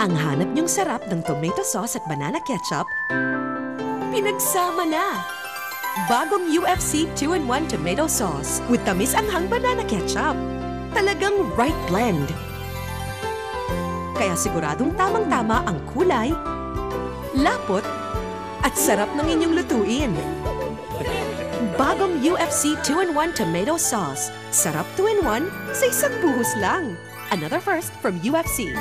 Ang hanap niyong sarap ng tomato sauce at banana ketchup, pinagsama na. Bagong UFC 2-in-1 tomato sauce with tamis anghang banana ketchup. Talagang right blend. Kaya siguradong tamang-tama ang kulay, lapot, at sarap ng inyong lutuin. Bagong UFC 2-in-1 tomato sauce. Sarap 2-in-1 sa isang buhos lang. Another first from UFC.